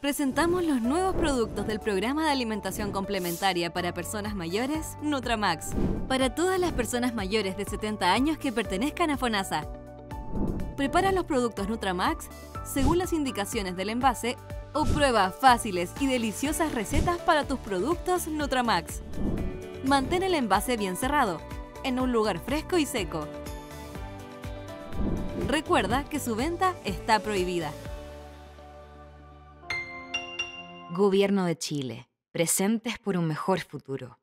Presentamos los nuevos productos del programa de alimentación complementaria para personas mayores, Nutramax, para todas las personas mayores de 70 años que pertenezcan a FONASA. Prepara los productos Nutramax según las indicaciones del envase o prueba fáciles y deliciosas recetas para tus productos Nutramax. Mantén el envase bien cerrado, en un lugar fresco y seco. Recuerda que su venta está prohibida. Gobierno de Chile. Presentes por un mejor futuro.